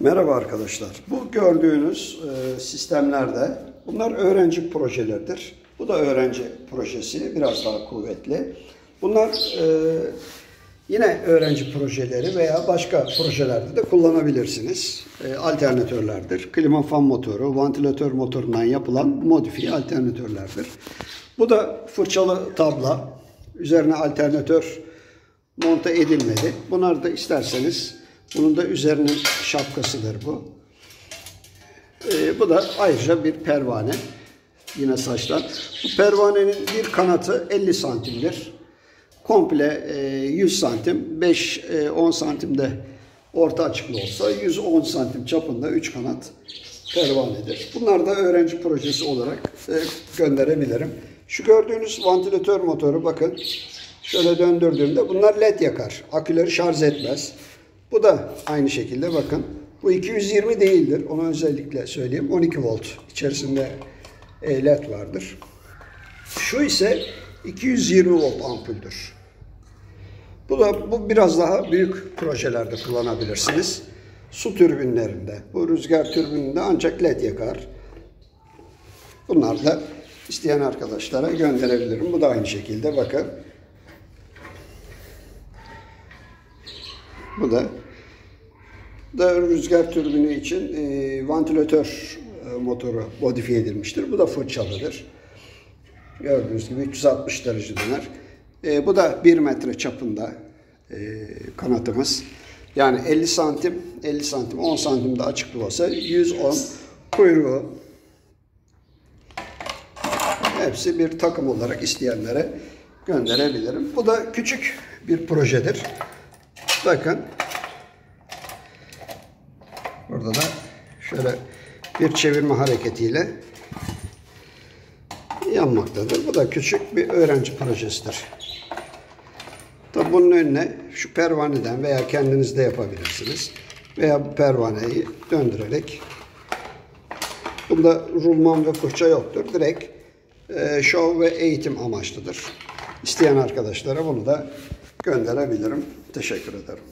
Merhaba arkadaşlar. Bu gördüğünüz e, sistemlerde bunlar öğrenci projeleridir. Bu da öğrenci projesi biraz daha kuvvetli. Bunlar e, yine öğrenci projeleri veya başka projelerde de kullanabilirsiniz. E, alternatörlerdir. Klima fan motoru, vantilatör motorundan yapılan modifiye alternatörlerdir. Bu da fırçalı tabla. Üzerine alternatör monte edilmedi. Bunlar da isterseniz bunun da üzerinin şapkasıdır bu. Ee, bu da ayrıca bir pervane. Yine saçtan. Bu pervanenin bir kanatı 50 santimdir. Komple e, 100 santim, 5-10 e, santimde orta açıklı olsa 110 santim çapında 3 kanat pervanedir. Bunlar da öğrenci projesi olarak e, gönderebilirim. Şu gördüğünüz vantilatör motoru bakın şöyle döndürdüğümde bunlar led yakar. Aküleri şarj etmez. Bu da aynı şekilde bakın. Bu 220 değildir. Onu özellikle söyleyeyim. 12 volt içerisinde e, led vardır. Şu ise 220 volt ampuldür. Bu da bu biraz daha büyük projelerde kullanabilirsiniz. Su türbinlerinde, bu rüzgar türbininde ancak led yakar. Bunlar da isteyen arkadaşlara gönderebilirim. Bu da aynı şekilde bakın. Bu da da rüzgar türbini için e, vantilatör e, motoru modifiye edilmiştir. Bu da fırçalıdır. Gördüğünüz gibi 360 derece döner. E, bu da 1 metre çapında e, kanatımız. Yani 50 santim, 50 santim, 10 santim de açıklığı olsa 110 kuyruğu. Hepsi bir takım olarak isteyenlere gönderebilirim. Bu da küçük bir projedir. Bakın. Burada da şöyle bir çevirme hareketiyle yanmaktadır. Bu da küçük bir öğrenci projesidir. Tabi bunun önüne şu pervaneden veya kendiniz de yapabilirsiniz. Veya bu pervaneyi döndürerek Bunda rulman ve fırça yoktur. Direkt e, şov ve eğitim amaçlıdır. İsteyen arkadaşlara bunu da gönderebilirim. Teşekkür ederim.